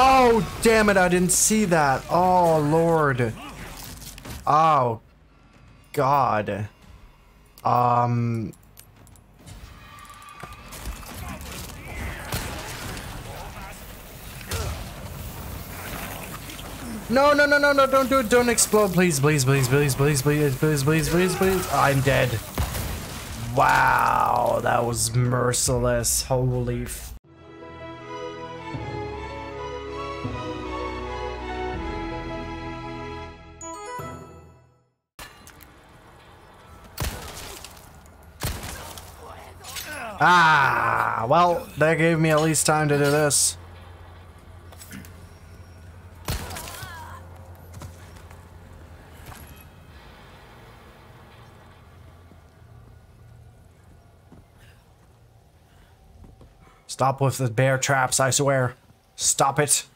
Oh, damn it, I didn't see that. Oh, Lord. Oh, God. Um... No, no, no, no, no, don't do it. Don't explode. Please, please, please, please, please, please, please, please, please, please. I'm dead. Wow, that was merciless. Holy Ah, well, that gave me at least time to do this. Stop with the bear traps, I swear. Stop it.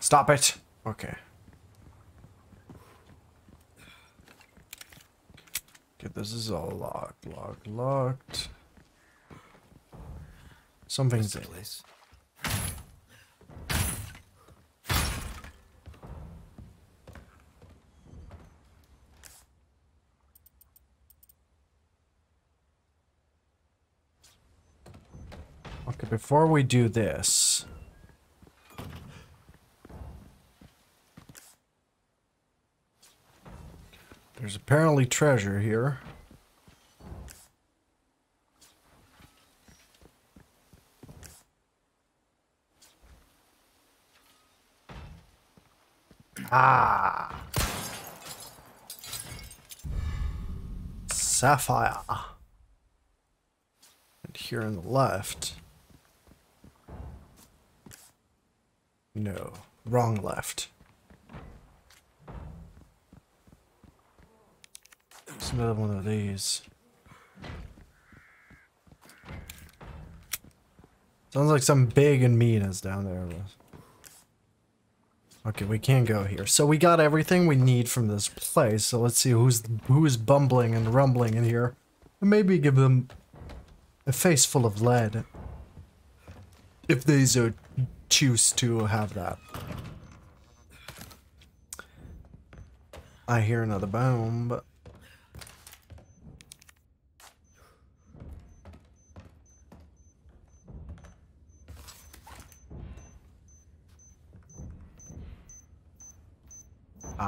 Stop it. Okay. Okay, this is all locked, locked, locked. Something's in place. Okay, before we do this... There's apparently treasure here. Ah. Sapphire. And here on the left. No, wrong left. It's another one of these. Sounds like some big and mean is down there. Okay, we can't go here. So we got everything we need from this place. So let's see who's who's bumbling and rumbling in here. And maybe give them a face full of lead. If they so choose to have that. I hear another bomb.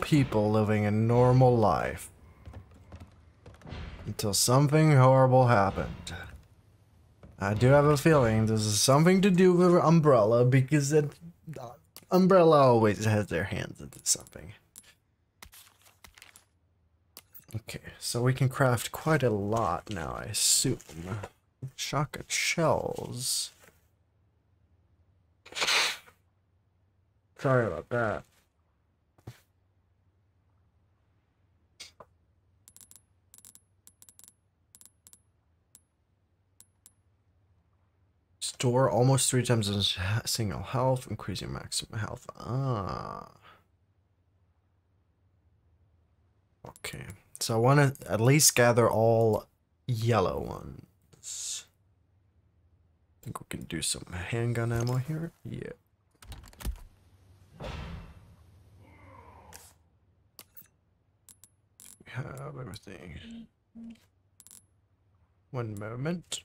people living a normal life. Until something horrible happened. I do have a feeling this is something to do with Umbrella because it, Umbrella always has their hands into something. Okay, so we can craft quite a lot now, I assume. Shotgun shells. Sorry about that. Store almost three times as single health, increasing maximum health. Ah. Okay, so I want to at least gather all yellow ones. I think we can do some handgun ammo here. Yeah. We have everything. One moment.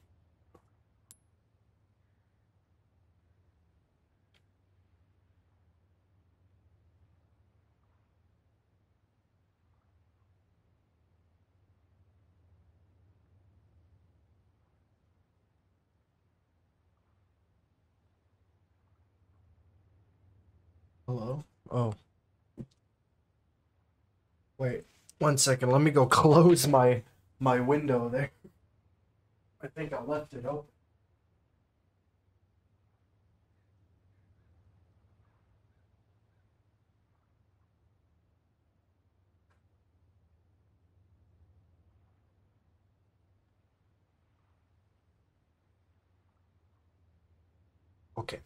Hello? Oh. Wait, one second. Let me go close my my window there. I think I left it open. Okay.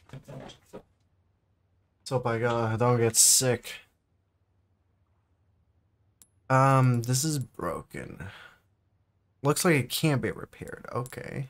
Let's hope I uh, don't get sick. Um, this is broken. Looks like it can't be repaired. Okay.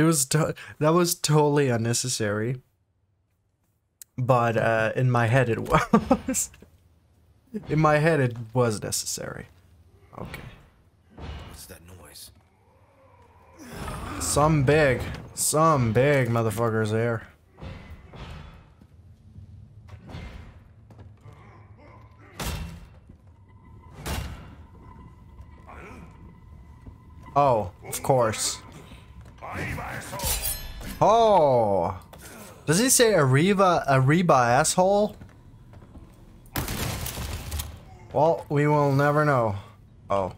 It was that was totally unnecessary. But uh, in my head it was. in my head it was necessary. Okay. What's that noise? Some big, some big motherfuckers there. Oh, of course. Oh. Does he say Arriba, Arriba asshole? Well, we will never know. Oh.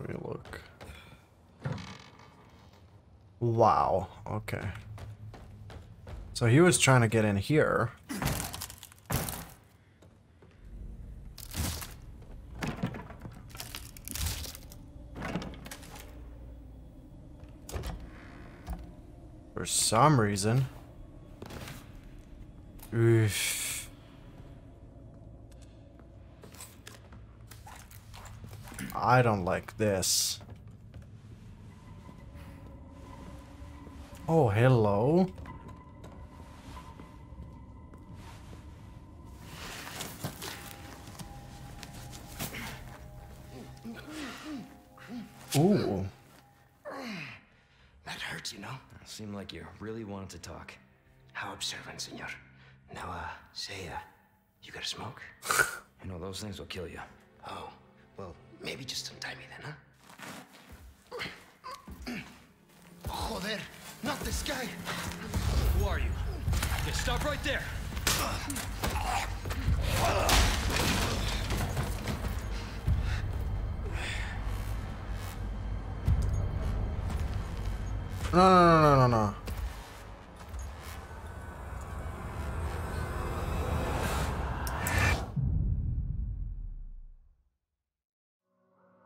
Let me look. Wow. Okay. So he was trying to get in here. For some reason. Oof. I don't like this. Oh, hello. Ooh. That hurts, you know? Seemed like you really wanted to talk. How observant, senor. Now, uh, say, uh, you got a smoke? You know, those things will kill you. Oh, well, maybe just untie me then, huh? Joder, not this guy! Who are you? Okay, stop right there. No, no, no, no, no.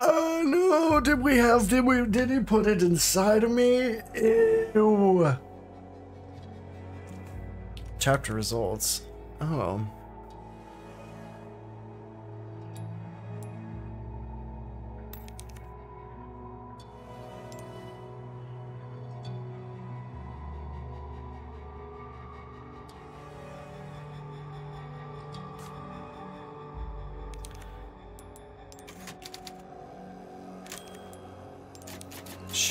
Oh no, did we have, did we, did he put it inside of me? Ew. Chapter results. Oh.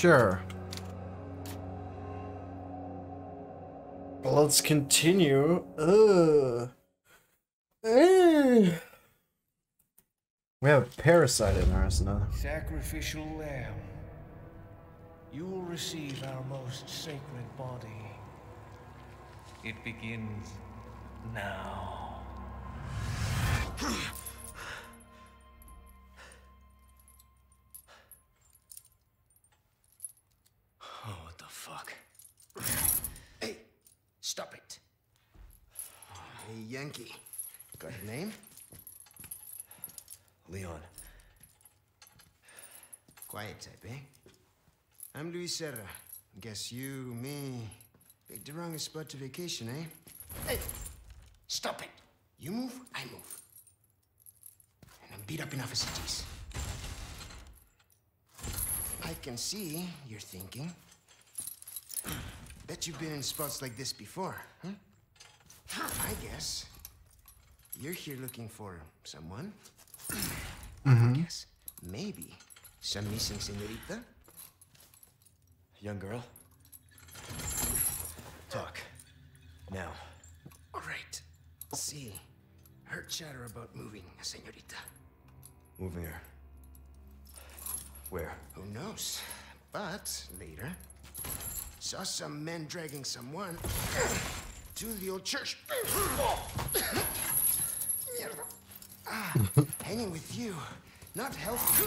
Sure. Let's continue. Ugh. Eh. We have a parasite in our now. Sacrificial lamb, you will receive our most sacred body. It begins now. Hey, Yankee. Got a name? Leon. Quiet type, eh? I'm Luis Serra. Guess you, me, picked the wrong spot to vacation, eh? Hey, stop it. You move, I move. And I'm beat up enough as it is. I can see you're thinking. Bet you've been in spots like this before, huh? I guess you're here looking for someone. Mm-hmm. I guess maybe some missing senorita. Young girl? talk. Now. All right. See, heard chatter about moving, senorita. Moving her. Where? Who knows? But later, saw some men dragging someone to the old church. ah, hanging with you, not healthy.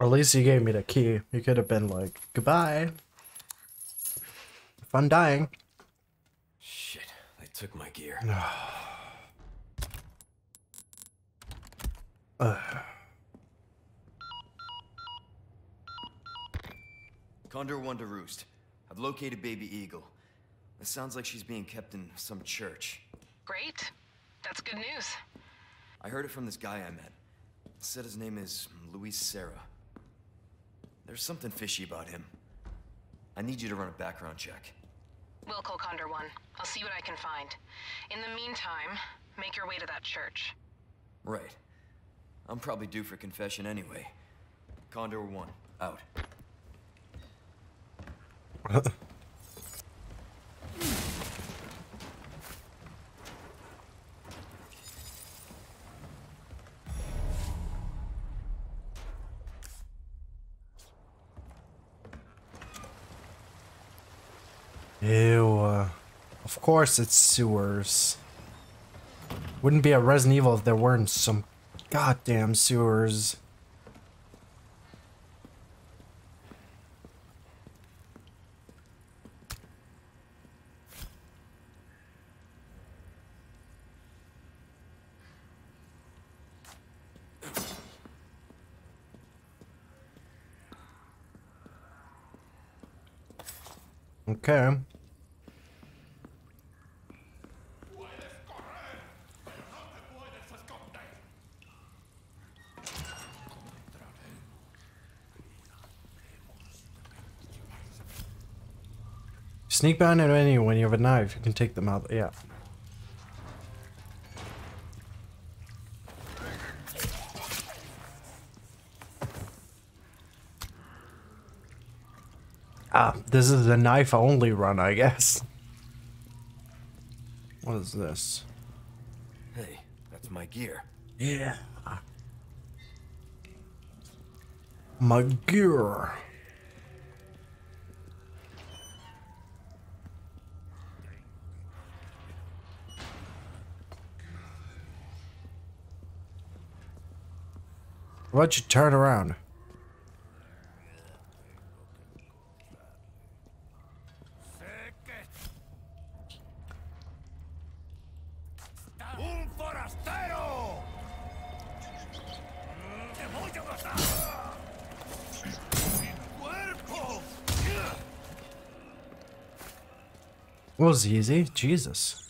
Or at least he gave me the key. He could have been like, goodbye. If I'm dying. Shit, they took my gear. Condor 1 to Roost. I've located Baby Eagle. It sounds like she's being kept in some church. Great. That's good news. I heard it from this guy I met. Said his name is Luis Serra. There's something fishy about him. I need you to run a background check. We'll call Condor 1. I'll see what I can find. In the meantime, make your way to that church. Right. I'm probably due for confession anyway. Condor 1, out. Ew. Of course it's sewers. Wouldn't be a Resident Evil if there weren't some goddamn sewers. Okay. Sneak behind an enemy when you have a knife. You can take them out. Yeah. Ah, this is a knife only run, I guess. What is this? Hey, that's my gear. Yeah. My gear. Why'd you turn around? Was easy. Jesus.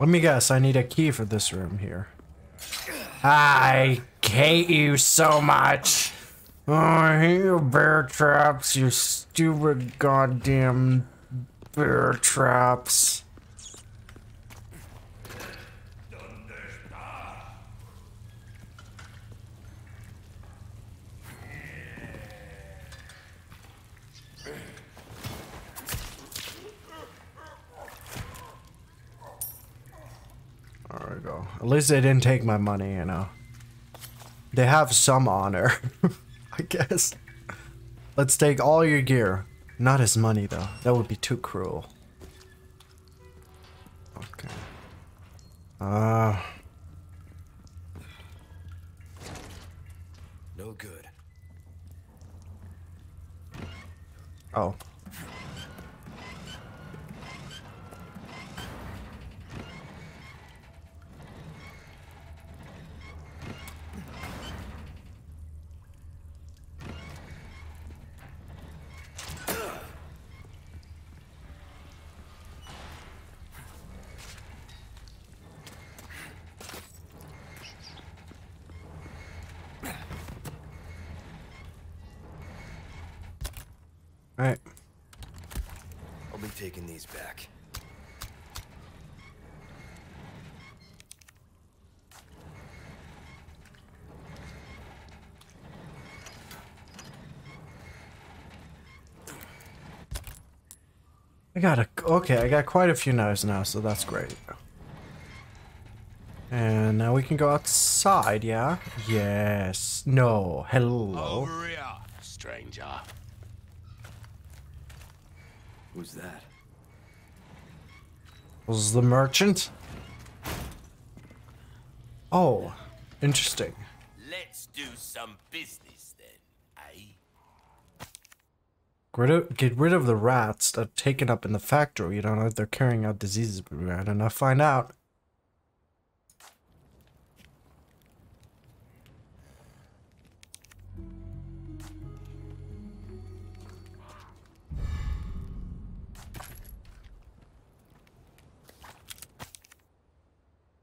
Let me guess, I need a key for this room here. I hate you so much. Oh, I hate bear traps, you stupid goddamn bear traps. There we go. At least they didn't take my money, you know. They have some honor, I guess. Let's take all your gear. Not his money, though. That would be too cruel. Okay. Uh, No good. Oh. Alright. I'll be taking these back. I got a okay. I got quite a few knives now, so that's great. And now we can go outside. Yeah. Yes. No. Hello. Over here, stranger. Who's that? Was the merchant? Oh, interesting. Let's do some business then, eh? Get rid, of, get rid of the rats that are taken up in the factory. You don't know if they're carrying out diseases, but I don't know. Find out.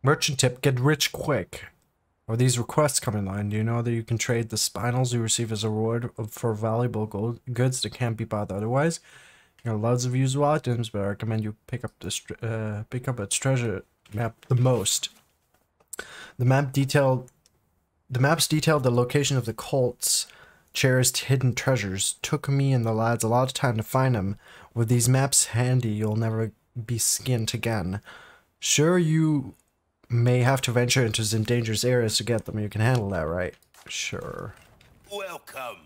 Merchant tip, get rich quick. Or these requests come in line. Do you know that you can trade the spinels you receive as a reward for valuable gold goods that can't be bought otherwise? You know, lots of usable items, but I recommend you pick up this uh, pick up its treasure map the most. The map detailed the maps detailed the location of the cult's cherished hidden treasures. Took me and the lads a lot of time to find them. With these maps handy, you'll never be skint again. Sure, you may have to venture into some dangerous areas to get them. You can handle that, right? Sure. Welcome.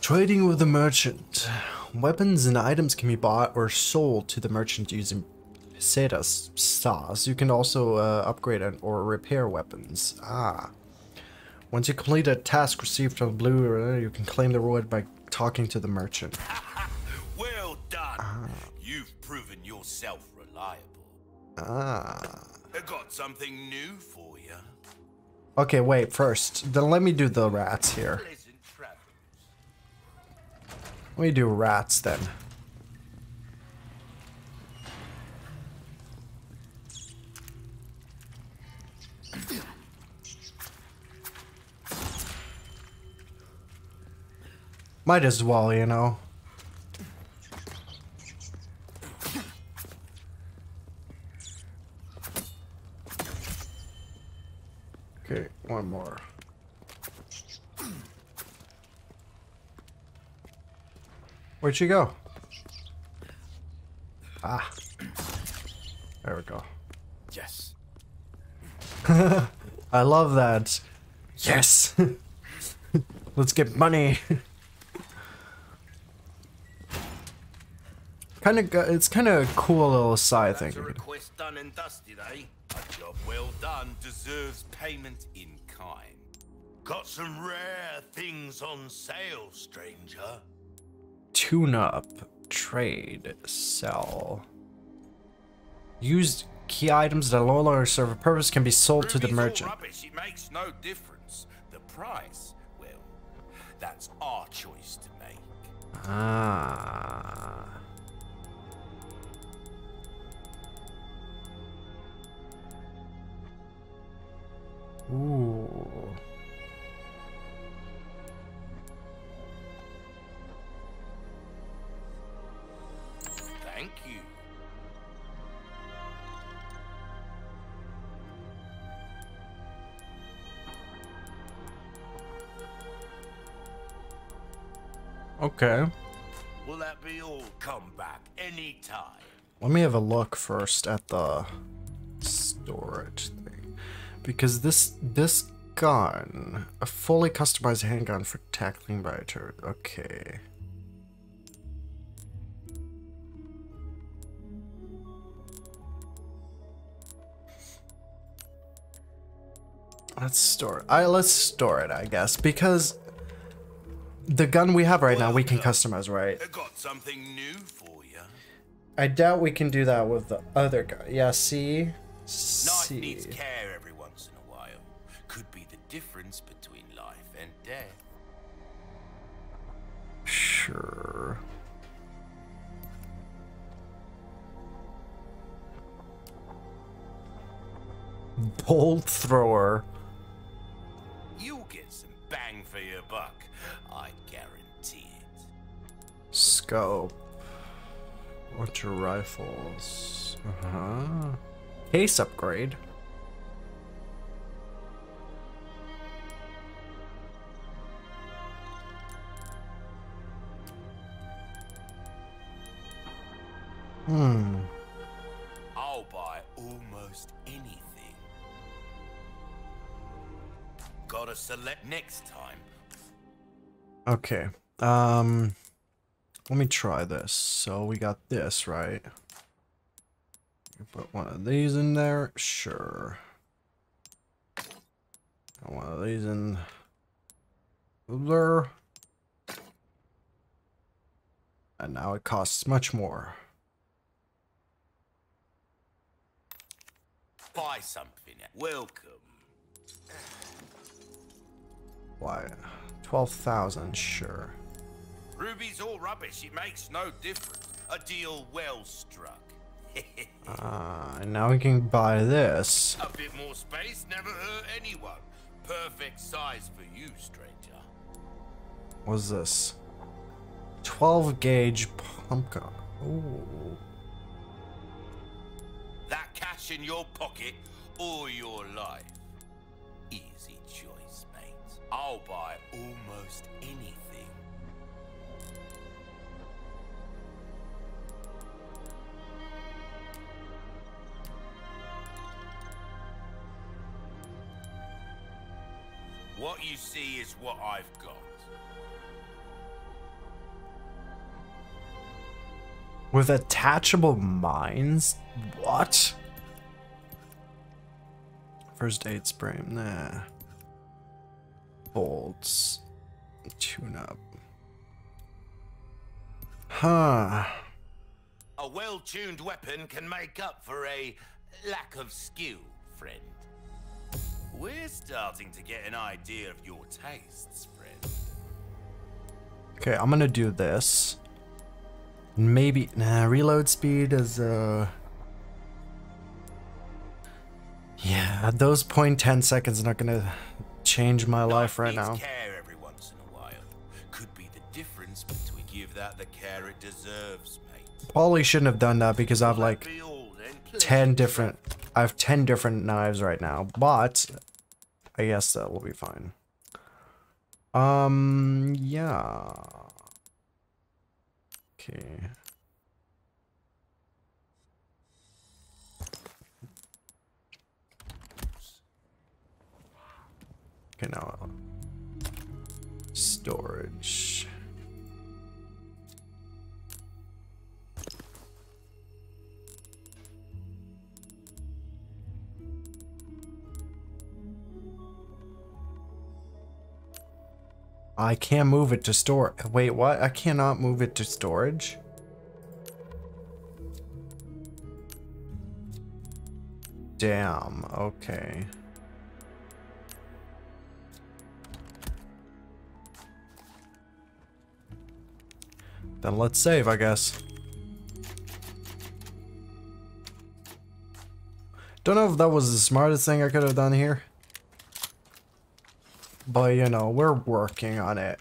Trading with the merchant. Weapons and items can be bought or sold to the merchant using pesetas stars. You can also uh, upgrade and, or repair weapons. Ah. Once you complete a task received from Blue, uh, you can claim the reward by talking to the merchant. Well done. You've proven yourself reliable. Ah. I got something new for you. Okay, wait, first. Then let me do the rats here. Let me do rats then. Might as well, you know. Okay, one more. Where'd she go? Ah. There we go. Yes. I love that. Yes. Let's get money. kind of, it's kind of a cool little side That's thing. a request done and dusted, eh? A job well done deserves payment in kind. Got some rare things on sale, stranger. Tune up, trade, sell. Used key items that no longer serve a purpose can be sold to the merchant. Rubbish. It makes no difference. The price, well, that's our choice to make. Ah. Ooh. Okay. Will that be all? Come back anytime. Let me have a look first at the storage thing. Because this this gun, a fully customized handgun for tackling by a turret. Okay. Let's store it. I let's store it, I guess, because the gun we have right now we can customize, right? I got something new for you. I doubt we can do that with the other guy. Yeah, see? Knife See. needs care every once in a while. Could be the difference between life and death. Sure. Bolt thrower. Scope. What's your rifles? Uh huh. Case upgrade. Hmm. I'll buy almost anything. Gotta select next time. Okay. Um let me try this. So we got this, right? Put one of these in there. Sure. Got one of these in there. And now it costs much more. Buy something. Welcome. Why? 12,000, sure. Ruby's all rubbish. It makes no difference. A deal well struck. Uh, and now we can buy this. A bit more space never hurt anyone. Perfect size for you, stranger. What's this? 12 gauge pump gun. Ooh. That cash in your pocket or your life? Easy choice, mate. I'll buy almost anything. What you see is what I've got. With attachable mines? What? First aid spray, nah. Bolts. Tune up. Huh. A well-tuned weapon can make up for a lack of skill, friend. We're starting to get an idea of your tastes, friend. Okay, I'm gonna do this. Maybe nah, reload speed is uh Yeah, at those point ten seconds are not gonna change my life right now. care every once in a while. Could be the difference between give that the care it deserves, mate. Probably shouldn't have done that because I've like Be all then, please. 10 different I have 10 different knives right now, but I guess that will be fine. Um yeah. Okay. Okay, now storage. I can't move it to store. Wait, what? I cannot move it to storage? Damn, okay. Then let's save, I guess. Don't know if that was the smartest thing I could have done here. But, you know, we're working on it.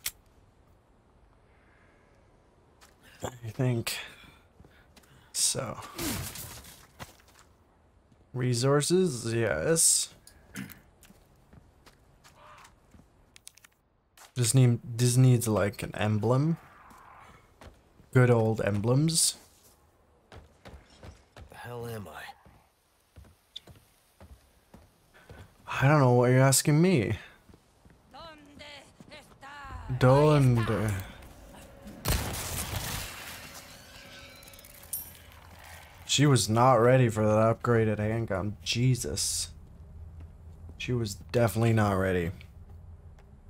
I think. So. Resources, yes. Just need, this needs like an emblem. Good old emblems. The hell am I? I don't know what you're asking me. ¿Dónde? She was not ready for that upgraded handgun. Jesus. She was definitely not ready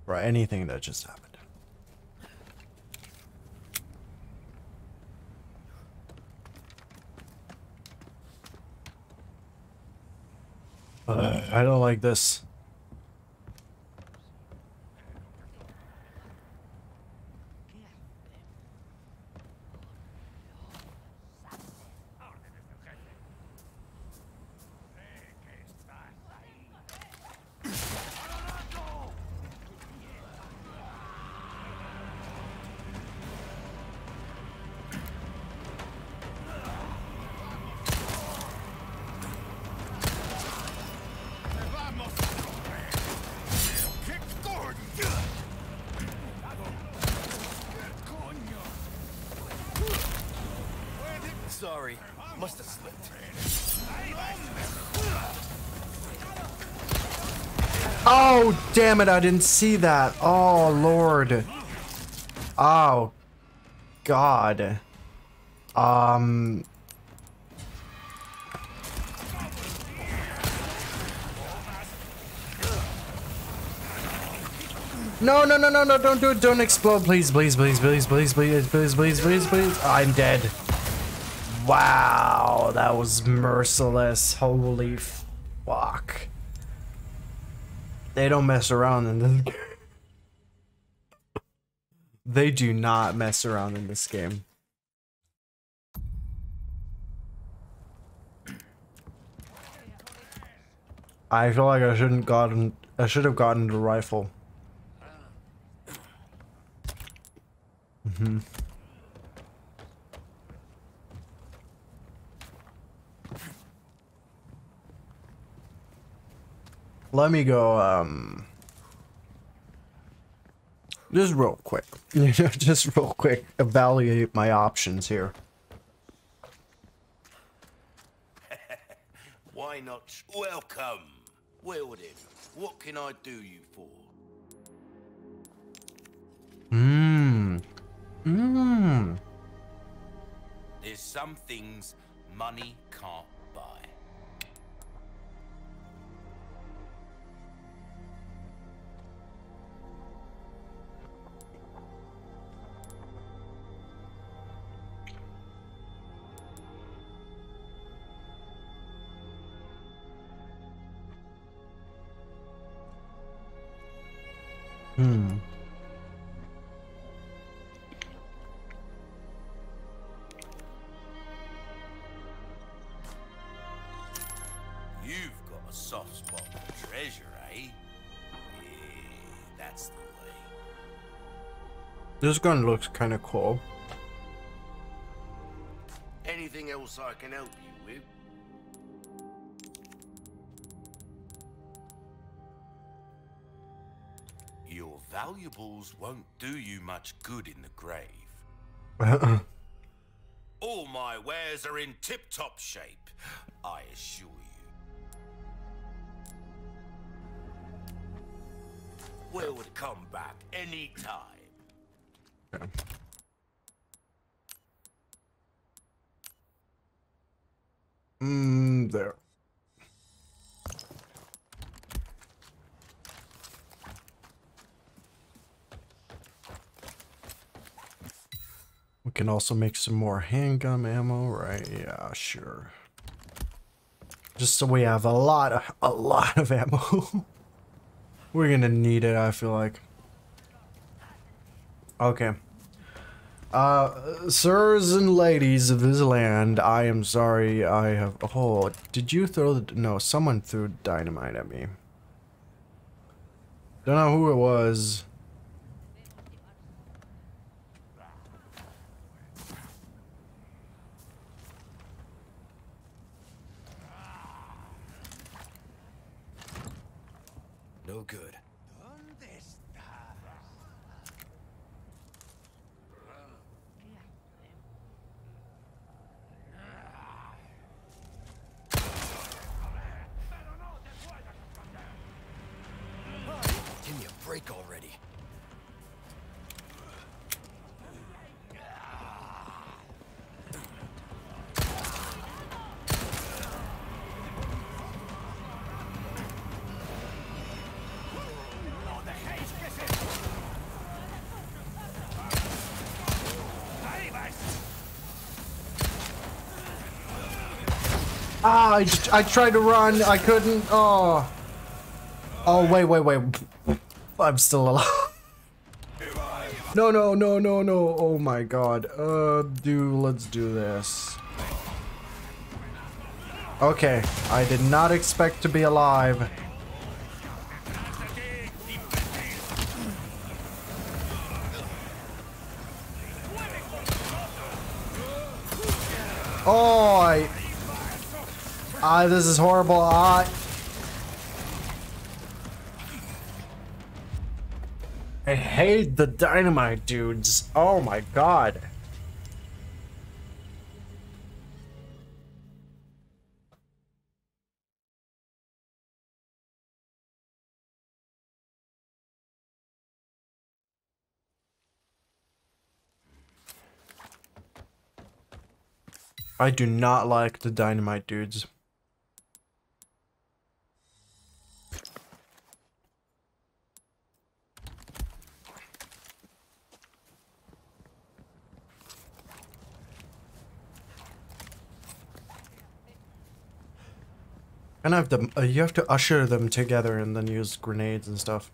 for anything that just happened. Uh, I don't like this. Damn it, I didn't see that. Oh, Lord. Oh, God. Um... No, no, no, no, no, don't do it. Don't explode. Please, please, please, please, please, please, please, please, please, please. I'm dead. Wow, that was merciless. Holy fuck. They don't mess around in this They do not mess around in this game. I feel like I shouldn't gotten I should have gotten the rifle. Mm-hmm. Let me go, um... Just real quick. just real quick, evaluate my options here. Why not? Welcome. Well then, what can I do you for? Mmm. Mmm. There's some things money can't This gun looks kind of cool. Anything else I can help you with? Your valuables won't do you much good in the grave. All my wares are in tip-top shape, I assure you. We'll come back any time. Mmm, there. We can also make some more handgun ammo, right? Yeah, sure. Just so we have a lot of a lot of ammo. We're gonna need it, I feel like. Okay. Uh, sirs and ladies of this land, I am sorry I have- Oh, did you throw the- No, someone threw dynamite at me. Don't know who it was. I, I tried to run, I couldn't. Oh. Oh, wait, wait, wait. I'm still alive. No, no, no, no, no. Oh my god. Uh, dude, let's do this. Okay, I did not expect to be alive. Oh. Ah, this is horrible. I... I hate the dynamite dudes. Oh my god. I do not like the dynamite dudes. And I have to, uh, you have to usher them together and then use grenades and stuff.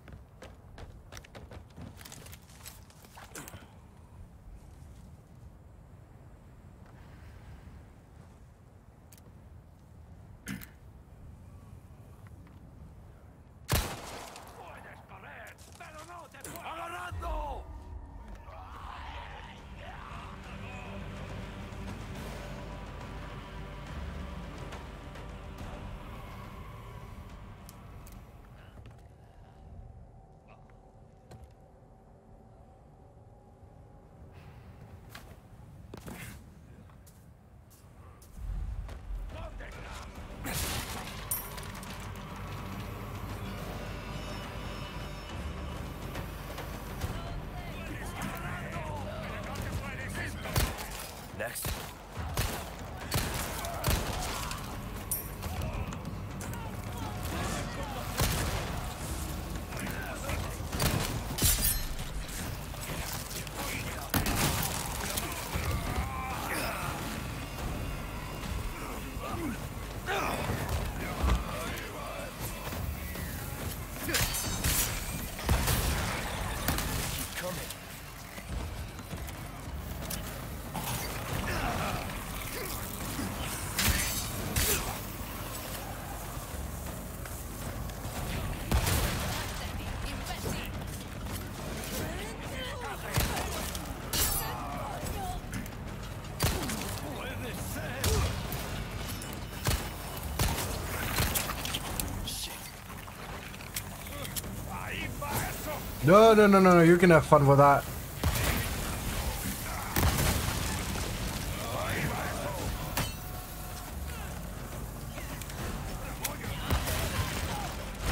No, no, no, no, no, you can have fun with that.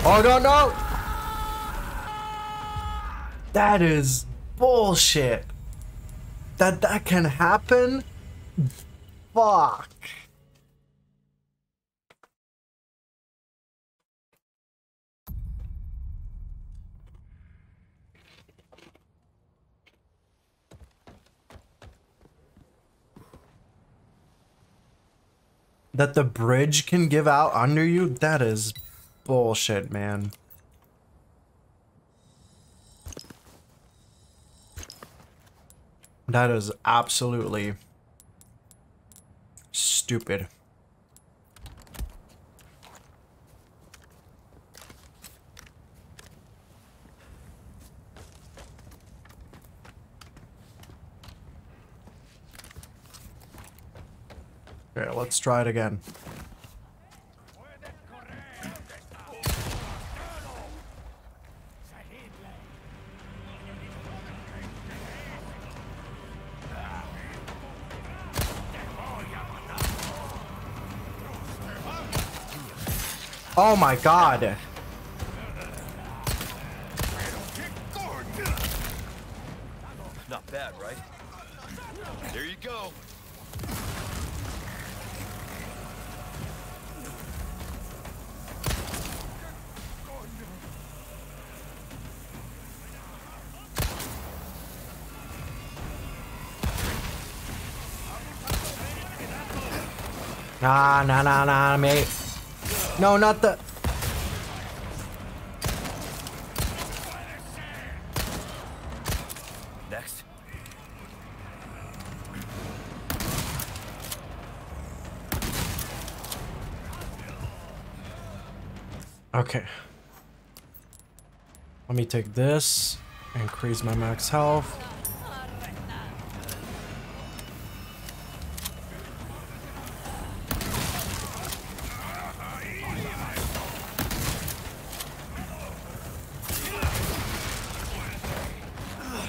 Oh, no, no! That is bullshit. That that can happen? Fuck. That the bridge can give out under you? That is bullshit, man. That is absolutely stupid. Okay, let's try it again. Oh my god. Not bad, right? There you go. Nah, nah, nah, nah, mate. No, not the... Next. Okay. Let me take this, increase my max health.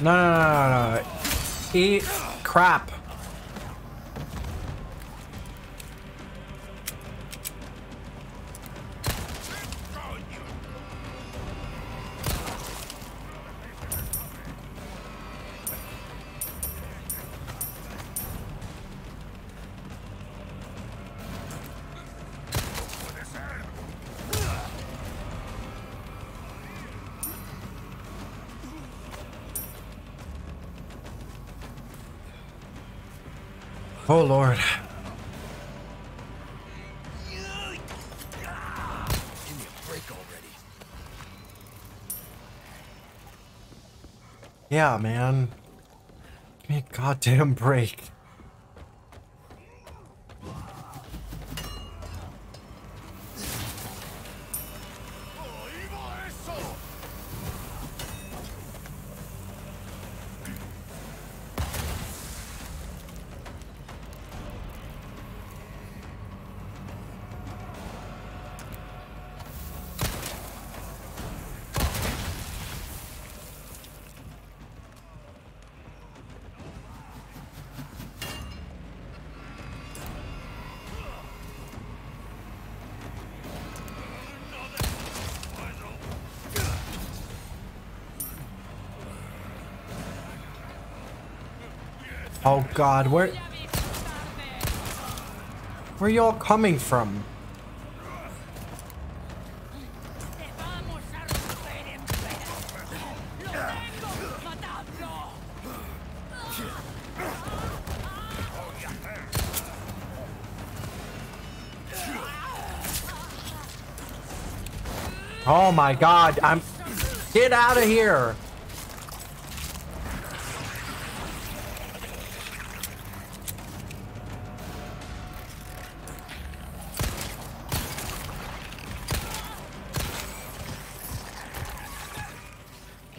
No, no, no, no, no. Eat crap. Oh lord. Yeah, man. Give me a goddamn break. God, where... Where y'all coming from? Oh my god, I'm... Get out of here!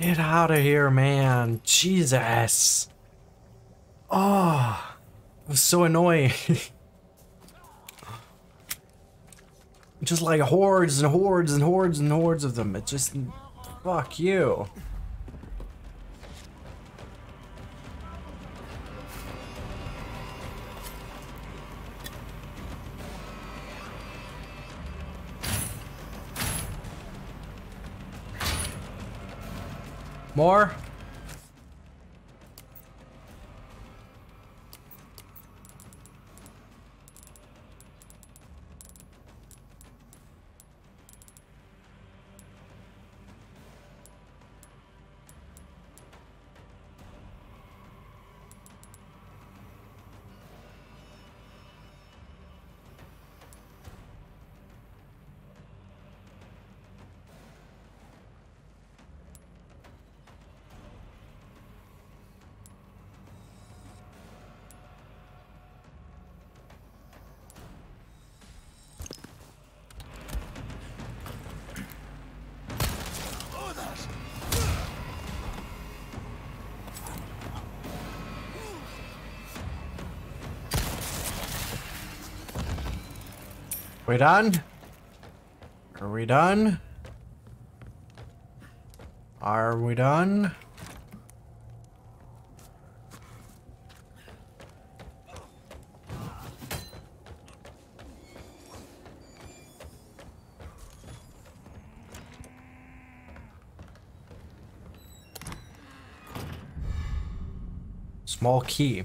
Get out of here, man. Jesus. Oh, it was so annoying. just like hordes and hordes and hordes and hordes of them. It just, fuck you. More? We done? Are we done? Are we done? Small key.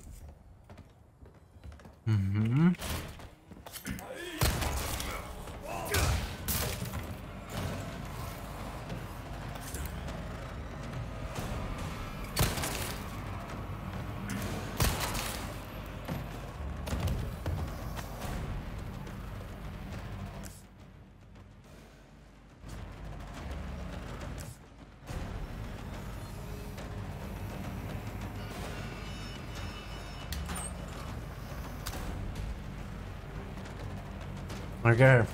her go.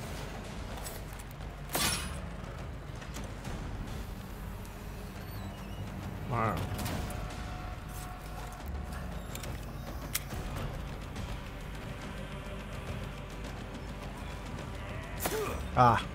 Ah.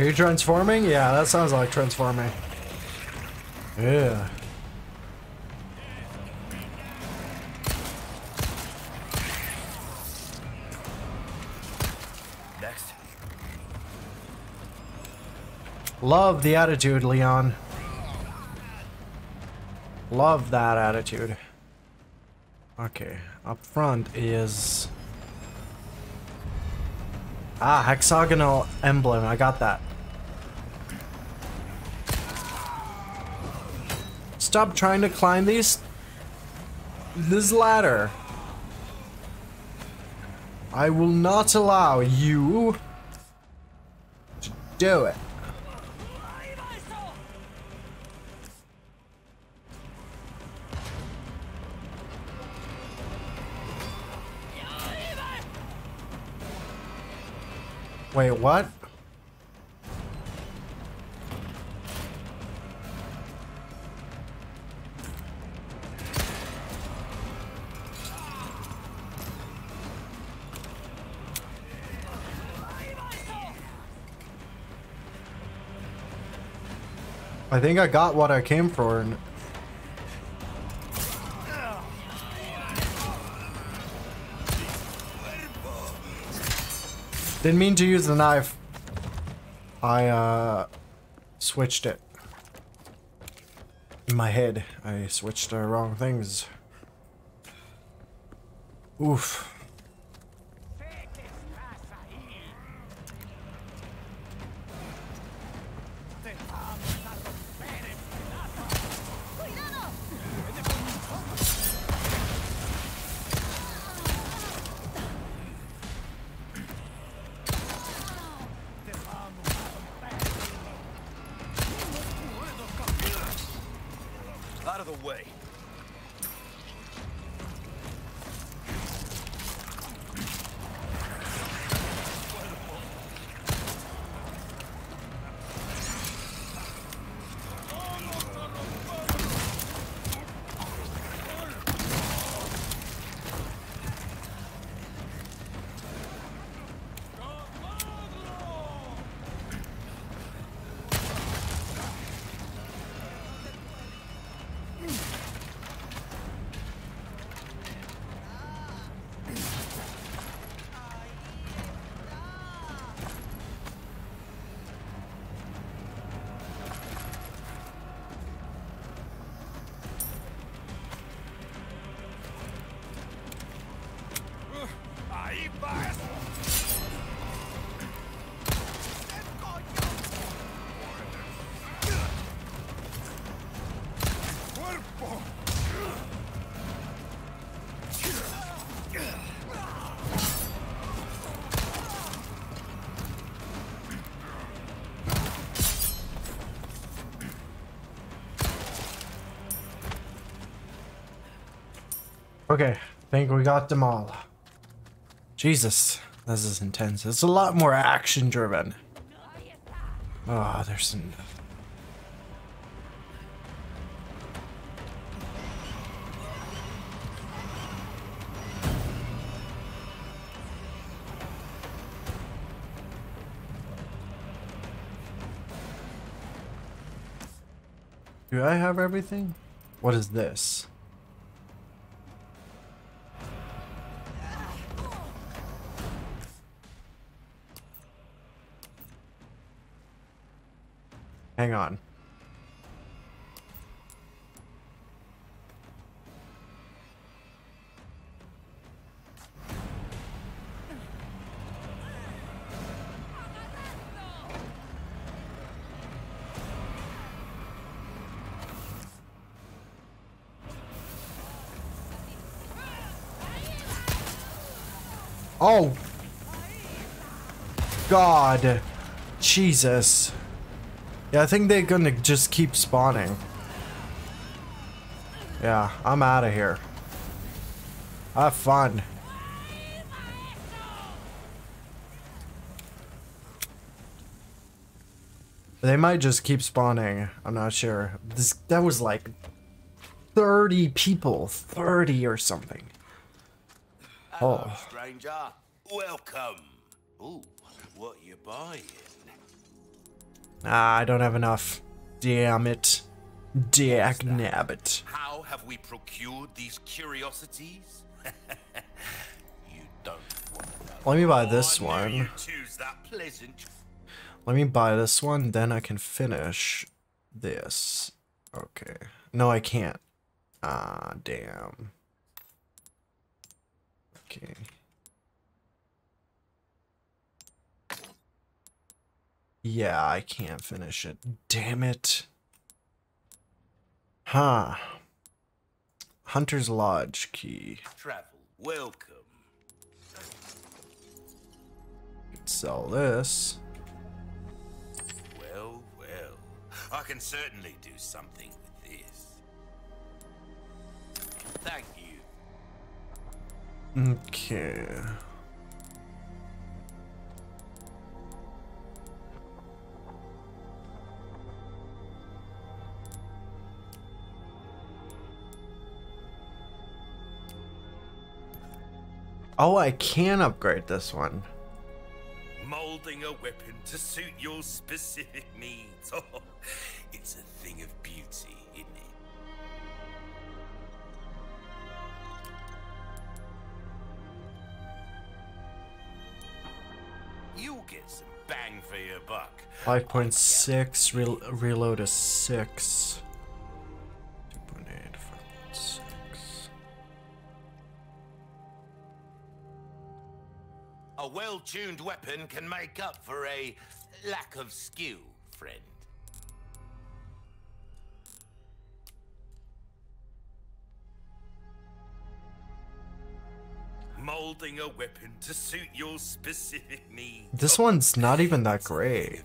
Are you transforming? Yeah, that sounds like transforming. Yeah. Next. Love the attitude, Leon. Love that attitude. Okay, up front is... Ah, hexagonal emblem, I got that. Stop trying to climb these... This ladder. I will not allow you to do it. Wait, what? I think I got what I came for. and- Didn't mean to use the knife. I, uh, switched it. In my head, I switched the wrong things. Oof. Okay, think we got them all. Jesus, this is intense. It's a lot more action driven. Oh, ah, there's some. Do I have everything? What is this? Hang on. Oh! God. Jesus. Yeah, I think they're gonna just keep spawning. Yeah, I'm out of here. Have fun. They might just keep spawning. I'm not sure. This that was like 30 people, 30 or something. Hello, oh. stranger. Welcome. Ooh, what you buying? Ah, I don't have enough. Damn it. Dag nabbit. How have we procured these curiosities? you don't Let me buy this one. Let me buy this one, then I can finish this. Okay. No, I can't. Ah, damn. Okay. Yeah, I can't finish it. Damn it. Huh. Hunter's Lodge key. Travel. Welcome. Sell this. Well, well. I can certainly do something with this. Thank you. Okay. Oh, I can upgrade this one. Molding a weapon to suit your specific needs. Oh, it's a thing of beauty, isn't it? You'll get some bang for your buck. 5.6, re reload a 6. Well-tuned weapon can make up for a lack of skill, friend. Molding a weapon to suit your specific needs. This one's not even that great.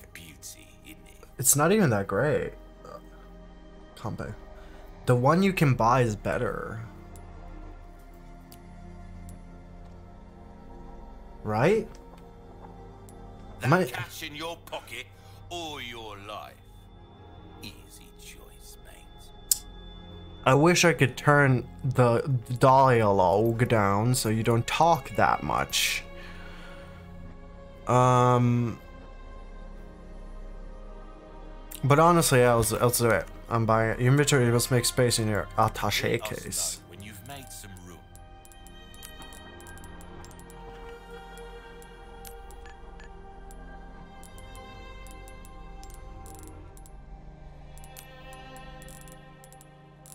It's not even that great. Combo. The one you can buy is better. Right? That I... cash in your pocket or your life. Easy choice, mate. I wish I could turn the dialogue down so you don't talk that much. Um... But honestly, I'll, I'll do it. I'm buying it. Your inventory must make space in your attaché case.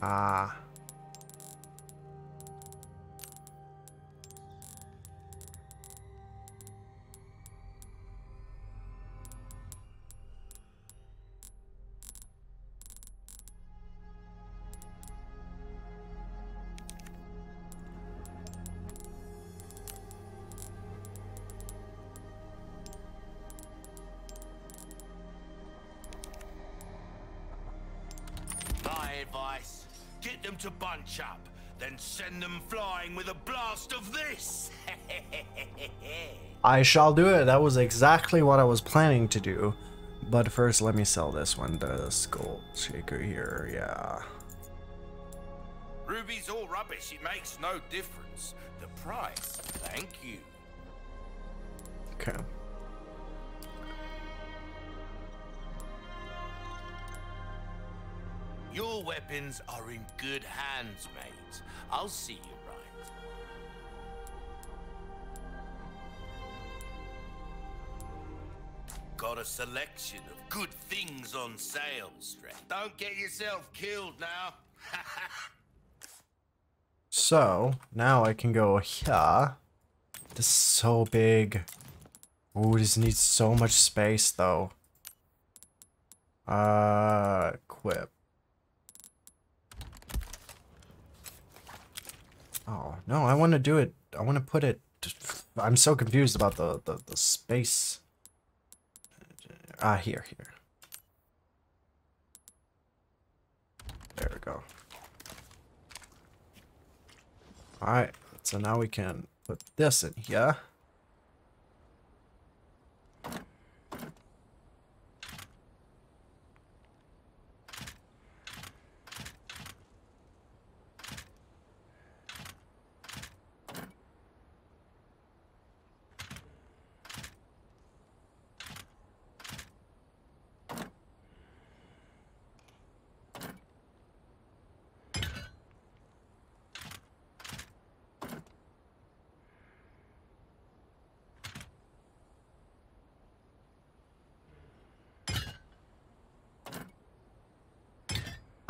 Ah. Get them to bunch up, then send them flying with a blast of this. I shall do it. That was exactly what I was planning to do. But first, let me sell this one, the skull shaker here, yeah. Ruby's all rubbish. It makes no difference. The price, thank you. Are in good hands, mate. I'll see you right. got a selection of good things on sale, Strat. Don't get yourself killed now. so, now I can go here. This is so big. Ooh, this needs so much space, though. Uh, equip. Oh, no, I want to do it. I want to put it... I'm so confused about the, the, the space. Ah, here, here. There we go. Alright, so now we can put this in here.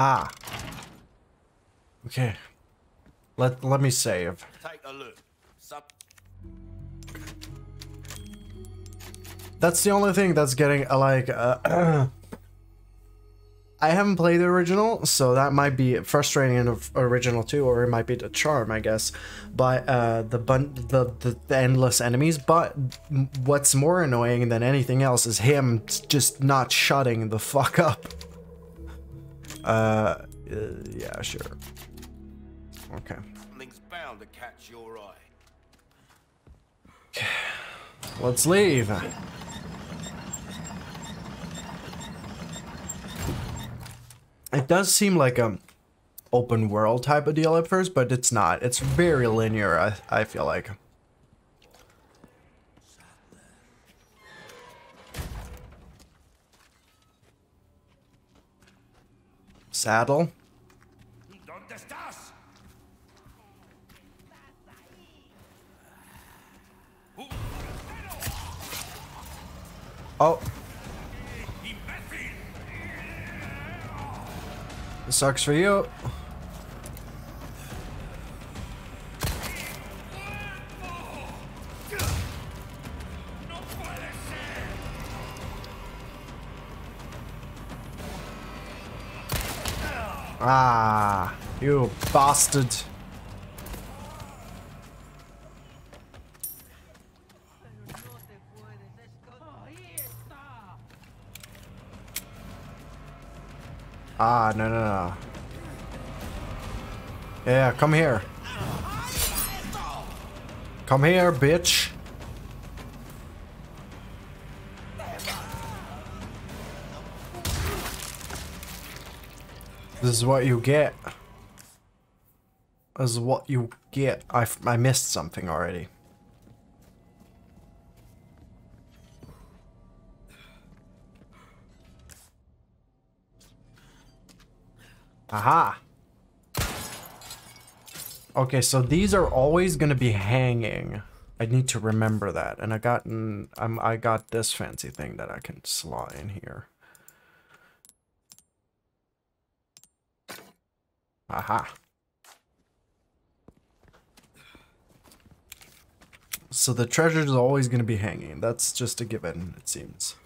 Ah. Okay. Let let me save. Take a look. Sub That's the only thing that's getting uh, like uh, I haven't played the original, so that might be frustrating in the original too, or it might be the charm, I guess. But uh, the, bun the the the endless enemies. But what's more annoying than anything else is him just not shutting the fuck up. Uh, uh, yeah, sure. Okay. Something's bound to catch your eye. Okay. Let's leave. It does seem like a open world type of deal at first, but it's not. It's very linear, I, I feel like. Saddle. Oh. This sucks for you. Ah, you bastard. Ah, no, no, no. Yeah, come here. Come here, bitch. This is what you get. This is what you get. I, I missed something already. Aha! Okay, so these are always gonna be hanging. I need to remember that. And I got I got this fancy thing that I can slot in here. Aha. So the treasure is always going to be hanging. That's just a given, it seems.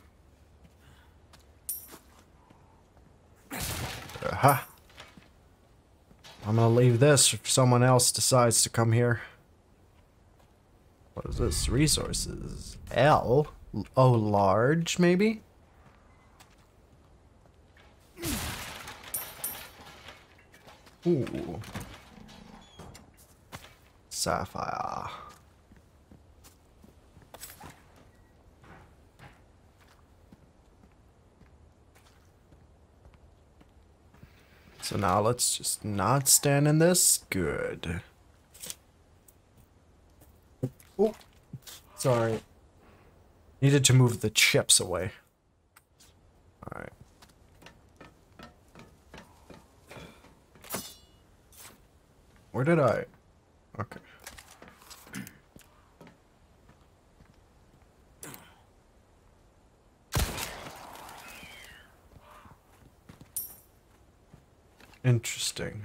Aha. I'm going to leave this if someone else decides to come here. What is this? Resources. L? Oh, large, maybe? Ooh. Sapphire. So now let's just not stand in this. Good. Oh, sorry. Needed to move the chips away. Where did I? Okay. Interesting.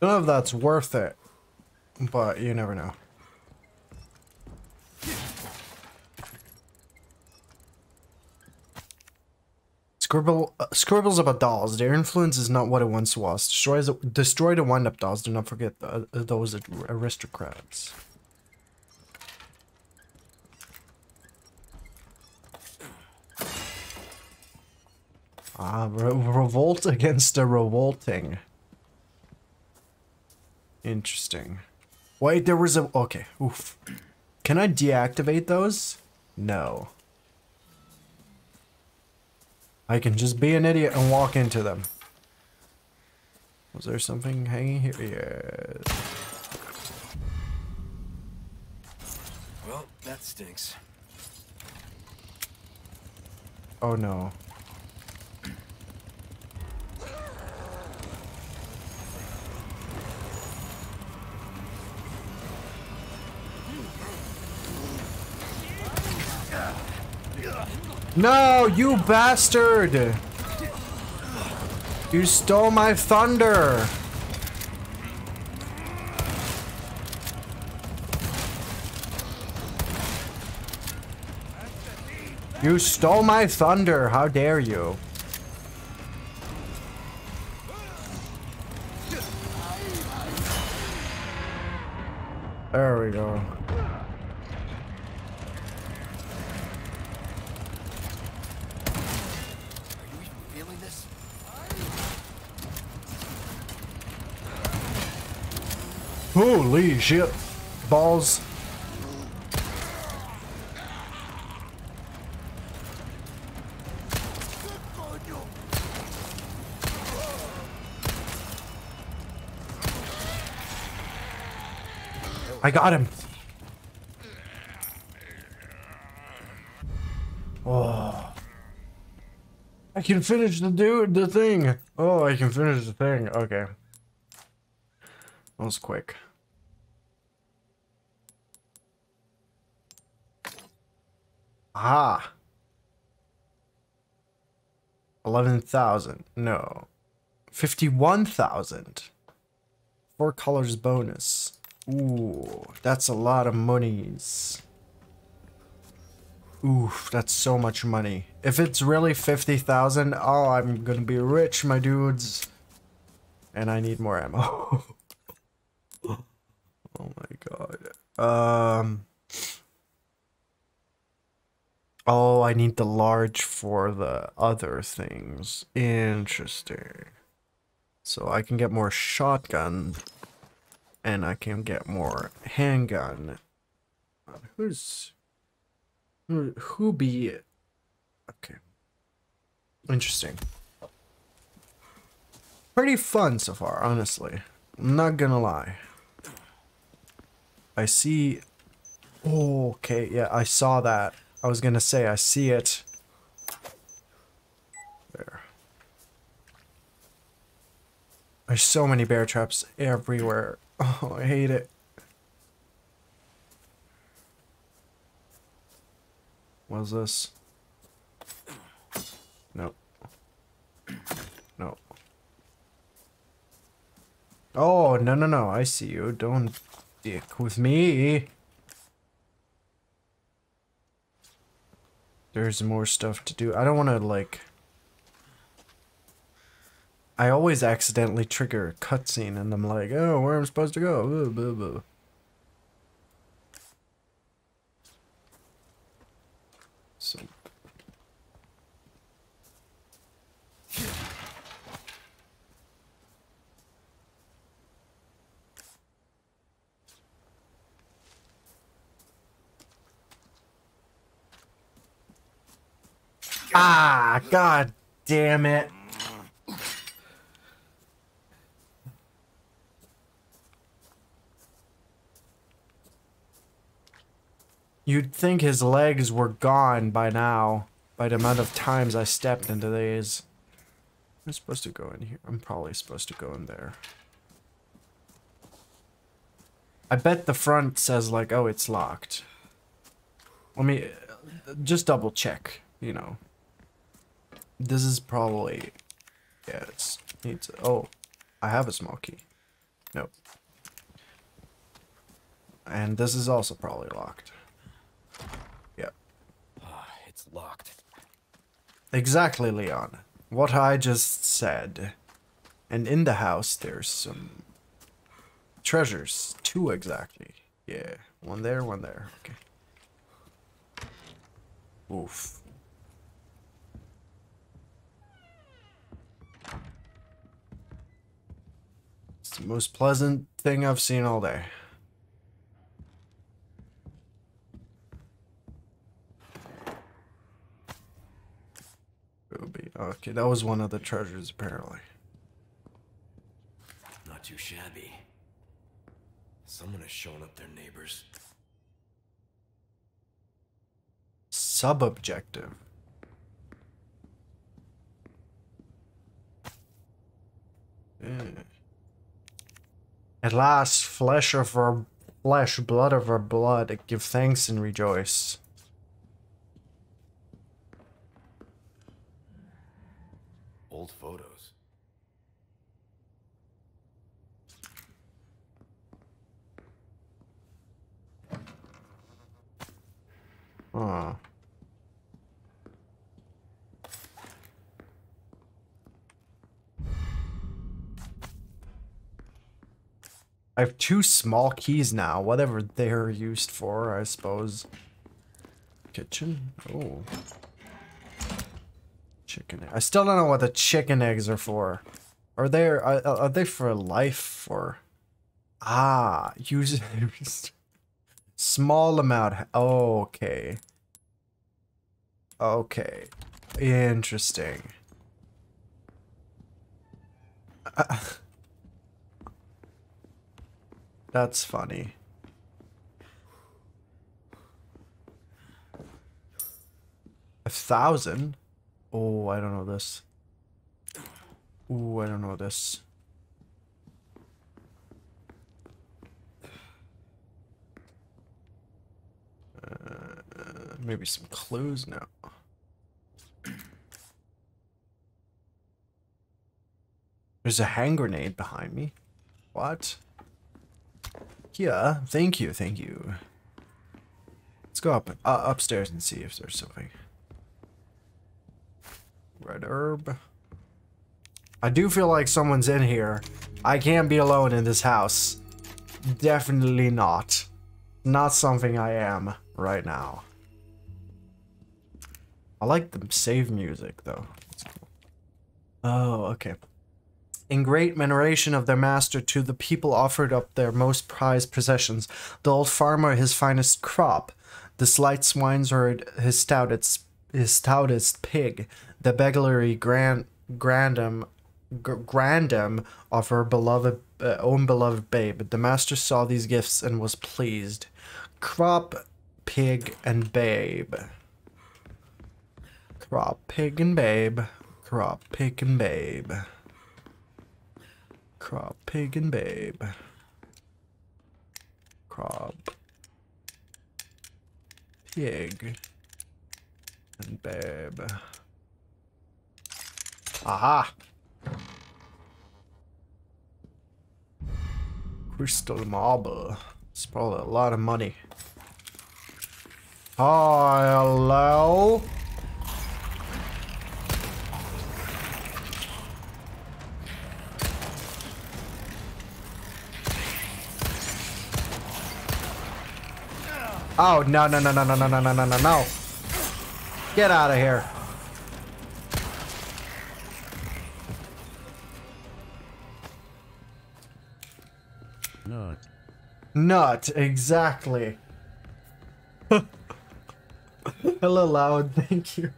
Don't know if that's worth it, but you never know. Scribble, uh, scribbles about dolls. Their influence is not what it once was. Destroys, destroy the wind-up dolls. Do not forget the, uh, those aristocrats. Ah, re revolt against the revolting. Interesting. Wait, there was a... Okay, oof. Can I deactivate those? No. I can just be an idiot and walk into them. Was there something hanging here? Yeah. Well, that stinks. Oh no. No, you bastard! You stole my thunder! You stole my thunder, how dare you? There we go. Holy shit. Balls. I got him. Oh. I can finish the dude, the thing. Oh, I can finish the thing. Okay. That was quick. Ah. 11,000. No. 51,000. Four colors bonus. Ooh, that's a lot of monies. Oof, that's so much money. If it's really 50,000, oh, I'm gonna be rich, my dudes. And I need more ammo. oh my god. Um... Oh, I need the large for the other things. Interesting. So I can get more shotgun. And I can get more handgun. Who's... Who, who be... It? Okay. Interesting. Pretty fun so far, honestly. I'm not gonna lie. I see... Oh, okay, yeah, I saw that. I was gonna say, I see it. There. There's so many bear traps everywhere. Oh, I hate it. What's this? Nope. No. Oh, no, no, no. I see you. Don't with er me. There's more stuff to do. I don't want to, like... I always accidentally trigger a cutscene and I'm like, oh, where am I supposed to go? So... Ah, god damn it. You'd think his legs were gone by now, by the amount of times I stepped into these. I'm supposed to go in here. I'm probably supposed to go in there. I bet the front says like, oh, it's locked. Let me just double check, you know. This is probably, yeah, it's, needs, oh, I have a small key. Nope. And this is also probably locked. Yep. Ah, it's locked. Exactly, Leon. What I just said. And in the house, there's some treasures. Two exactly. Yeah. One there, one there. Okay. Oof. Most pleasant thing I've seen all day. Ruby. Okay, that was one of the treasures, apparently. Not too shabby. Someone has shown up their neighbors. Sub-objective. Yeah. At last, flesh of our flesh, blood of our blood, give thanks and rejoice. Old photos. Huh. I have two small keys now, whatever they're used for, I suppose. Kitchen? Oh. Chicken. I still don't know what the chicken eggs are for. Are they are, are they for life or ah use small amount? Okay. Okay. Interesting. Uh, that's funny. A thousand? Oh, I don't know this. Ooh, I don't know this. Uh, maybe some clues now. There's a hand grenade behind me. What? Yeah, thank you, thank you. Let's go up uh, upstairs and see if there's something. Red herb. I do feel like someone's in here. I can't be alone in this house. Definitely not. Not something I am right now. I like the save music though. Oh, okay. In great veneration of their master, to the people offered up their most prized possessions. The old farmer his finest crop, the slight swineherd his stoutest his stoutest pig, the beggarly grand grandam grandam of her beloved uh, own beloved babe. The master saw these gifts and was pleased. Crop, pig, and babe. Crop, pig, and babe. Crop, pig, and babe. Crop, pig, and babe. Crop, pig, and babe. Aha! Crystal marble. It's probably a lot of money. hello? Oh, no, no, no, no, no, no, no, no, no, no, no. Get out of here. Nut. Nut, exactly. Hello, Loud. Thank you.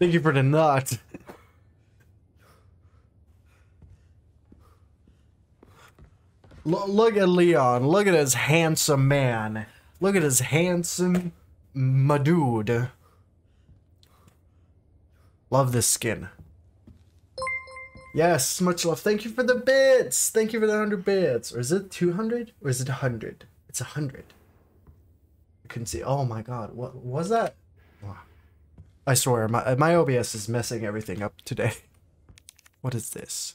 Thank you for the nut. L look at Leon. Look at this handsome man Look at his handsome Madude. Love this skin. Yes, much love. Thank you for the bits. Thank you for the 100 bits. Or is it 200? Or is it 100? It's 100. I couldn't see. Oh my god. What was that? I swear, my, my OBS is messing everything up today. What is this?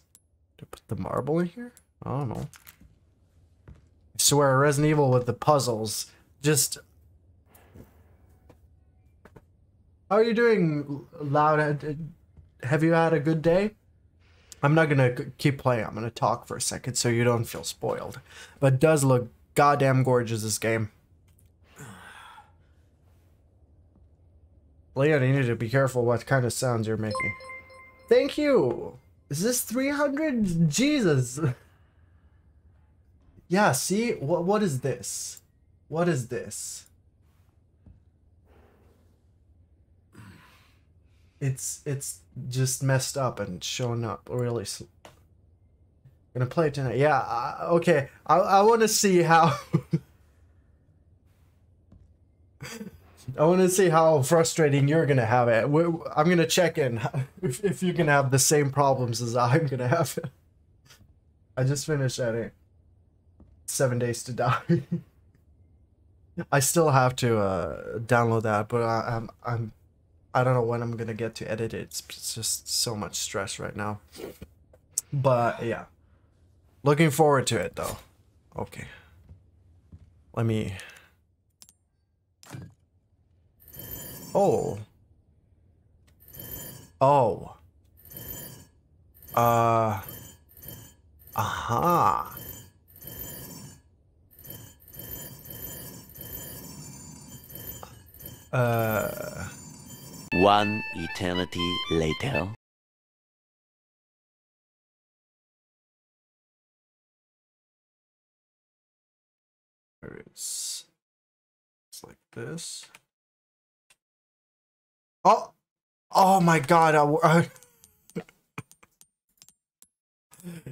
To put the marble in here? I don't know. I swear, Resident Evil with the puzzles. Just How are you doing, Loud? Uh, have you had a good day? I'm not gonna keep playing. I'm gonna talk for a second so you don't feel spoiled. But does look goddamn gorgeous, this game. Leon, you need to be careful what kind of sounds you're making. Thank you! Is this 300? Jesus! Yeah, see? What, what is this? What is this? it's it's just messed up and shown up really gonna play tonight. Yeah uh, okay i, I want to see how i want to see how frustrating you're gonna have it. I'm gonna check in if, if you can have the same problems as i'm gonna have i just finished that it. Seven days to die i still have to uh download that but I, i'm i'm I don't know when I'm gonna get to edit it. It's just so much stress right now. But yeah. Looking forward to it though. Okay. Let me... Oh. Oh. Uh... Aha. Uh... One eternity later. It's, it's like this. Oh, oh my god! I, I,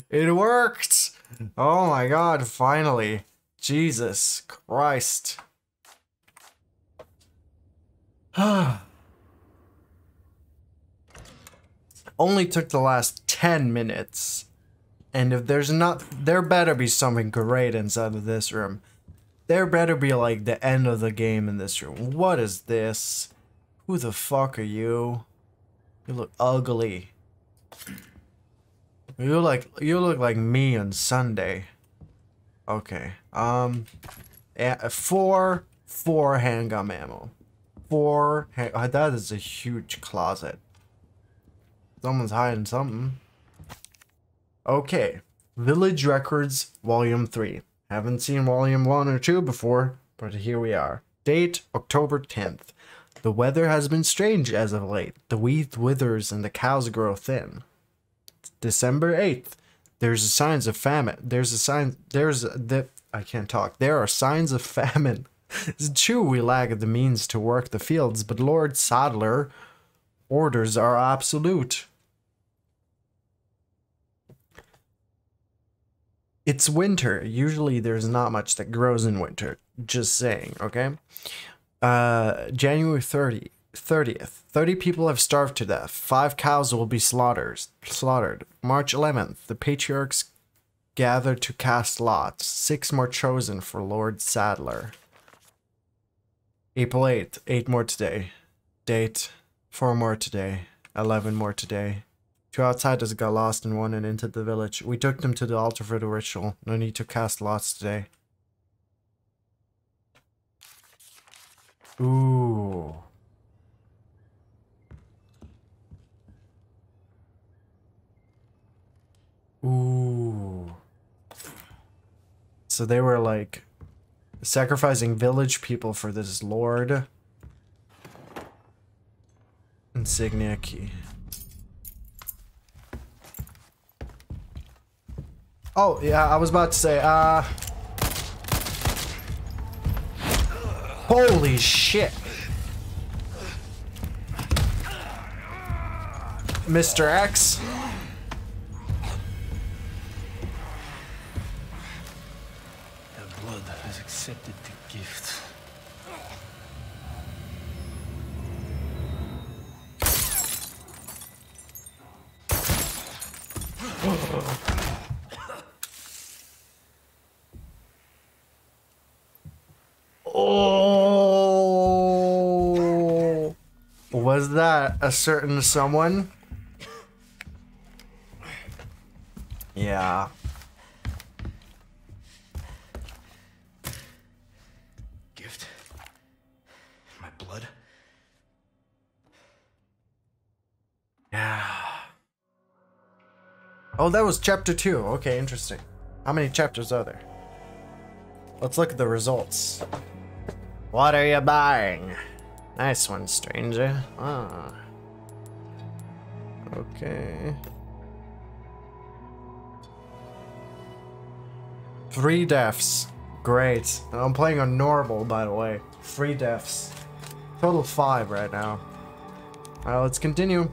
it worked! Oh my god! Finally, Jesus Christ! Only took the last 10 minutes. And if there's not, there better be something great inside of this room. There better be like the end of the game in this room. What is this? Who the fuck are you? You look ugly. You look like you look like me on Sunday. Okay. Um, four four handgun ammo. Four. Hey, That is a huge closet. Someone's hiding something. Okay. Village Records, Volume 3. Haven't seen Volume 1 or 2 before, but here we are. Date, October 10th. The weather has been strange as of late. The wheat withers and the cows grow thin. December 8th. There's signs of famine. There's a sign. There's the. I can't talk. There are signs of famine. It's true we lack the means to work the fields, but Lord Saddler orders are absolute. It's winter. Usually there's not much that grows in winter. Just saying, okay? Uh, January 30, 30th. 30 people have starved to death. Five cows will be slaughtered. Slaughtered. March 11th. The patriarchs gather to cast lots. Six more chosen for Lord Saddler. April 8th. Eight more today. Date Four more today. Eleven more today. Two outsiders got lost and one and entered the village. We took them to the altar for the ritual. No need to cast lots today. Ooh. Ooh. So they were like sacrificing village people for this lord. Insignia key. Oh, yeah, I was about to say, uh... Holy shit! Mr. X? Accepted the gift. Oh, was that a certain someone? Yeah. Oh, that was chapter two. Okay, interesting. How many chapters are there? Let's look at the results. What are you buying? Nice one, stranger. Ah. Okay. Three deaths. Great. I'm playing on normal, by the way. Three deaths. Total five right now. Alright, let's continue.